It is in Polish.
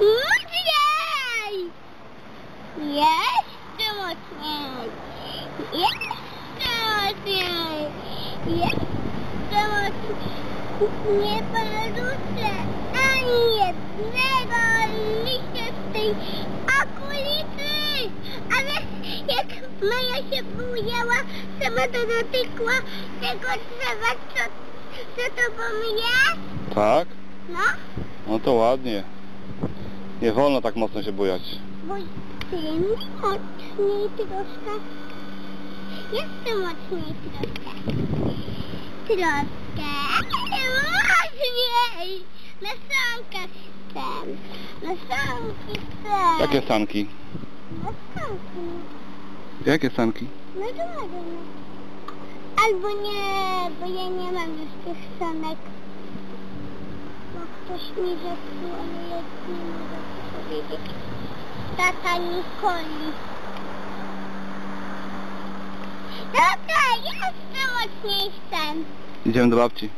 Mocniej! Jeszcze mocniej! Jeszcze mocniej! Jeszcze mocniej! Nie poruszę ani jednego liścia z Maja się bujała, sama to dotykła tego drzewa, co, co to po mnie? Tak? No, No to ładnie. Nie wolno tak mocno się bujać. bo ty mocniej troszkę. Jeszcze mocniej troszkę. Troszkę. Mocniej! Na sankach chcę. Na sanki chcę. Jakie sanki? Na sanki. Jakie sanki? No to możemy. Albo nie, bo ja nie mam już tych sanek. Bo ktoś mi zepsuł, ale ja nie mogę powiedzieć. Tata Nikoli. Dobra, jeszcze mocniej chcę. Idziemy do babci.